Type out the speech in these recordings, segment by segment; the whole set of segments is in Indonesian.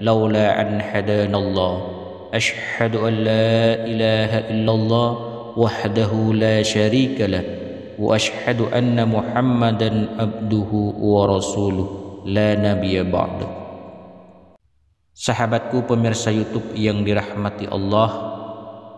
laula an hadanallah Ashhadu an la ilaha illallah wahdahu la syarika lah wa ashhadu anna muhammadan abduhu wa rasuluh la nabiyya ba'dahu Sahabatku pemirsa YouTube yang dirahmati Allah,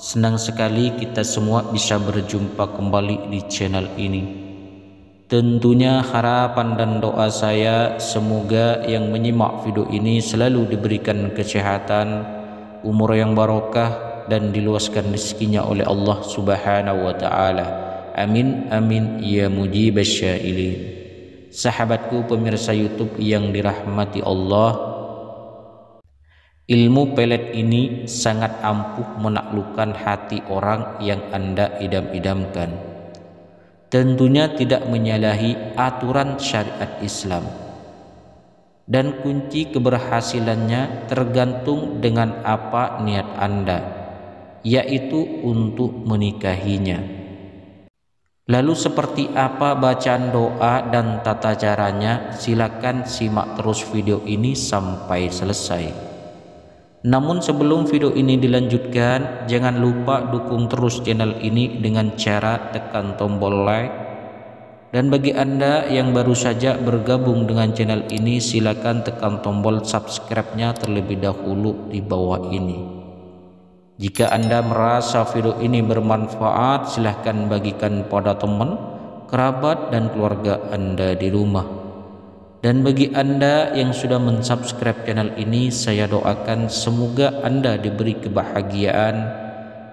senang sekali kita semua bisa berjumpa kembali di channel ini. Tentunya harapan dan doa saya semoga yang menyimak video ini selalu diberikan kesehatan, umur yang barokah dan diluaskan rezekinya oleh Allah Subhanahu wa taala. Amin amin ya mujibasy syailin. Sahabatku pemirsa YouTube yang dirahmati Allah, Ilmu pelet ini sangat ampuh menaklukkan hati orang yang Anda idam-idamkan. Tentunya tidak menyalahi aturan syariat Islam. Dan kunci keberhasilannya tergantung dengan apa niat Anda, yaitu untuk menikahinya. Lalu seperti apa bacaan doa dan tata caranya? Silakan simak terus video ini sampai selesai. Namun sebelum video ini dilanjutkan, jangan lupa dukung terus channel ini dengan cara tekan tombol like. Dan bagi Anda yang baru saja bergabung dengan channel ini, silakan tekan tombol subscribe-nya terlebih dahulu di bawah ini. Jika Anda merasa video ini bermanfaat, silahkan bagikan pada teman, kerabat, dan keluarga Anda di rumah. Dan bagi Anda yang sudah mensubscribe channel ini, saya doakan semoga Anda diberi kebahagiaan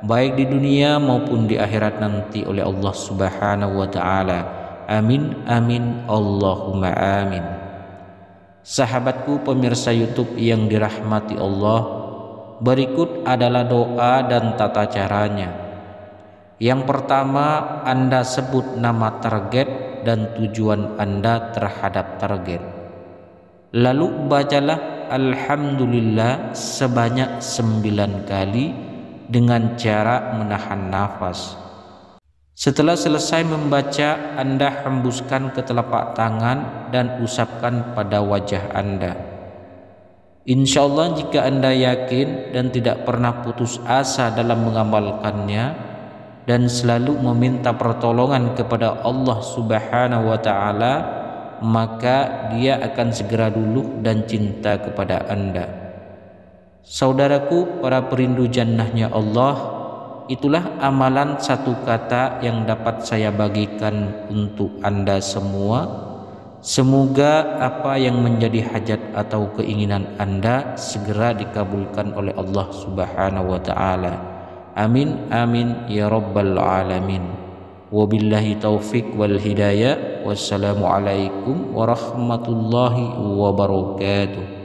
baik di dunia maupun di akhirat nanti oleh Allah Subhanahu wa taala. Amin amin Allahumma amin. Sahabatku pemirsa YouTube yang dirahmati Allah, berikut adalah doa dan tata caranya. Yang pertama, Anda sebut nama target dan tujuan Anda terhadap target. Lalu bacalah Alhamdulillah sebanyak sembilan kali dengan cara menahan nafas. Setelah selesai membaca, Anda hembuskan ke telapak tangan dan usapkan pada wajah Anda. Insya Allah jika Anda yakin dan tidak pernah putus asa dalam mengamalkannya, dan selalu meminta pertolongan kepada Allah Subhanahu wa taala maka dia akan segera dulu dan cinta kepada Anda. Saudaraku para perindu jannahnya Allah, itulah amalan satu kata yang dapat saya bagikan untuk Anda semua. Semoga apa yang menjadi hajat atau keinginan Anda segera dikabulkan oleh Allah Subhanahu wa taala. Amin amin ya rabbal alamin. Wabillahi taufik wal hidayah. Wassalamualaikum warahmatullahi wabarakatuh.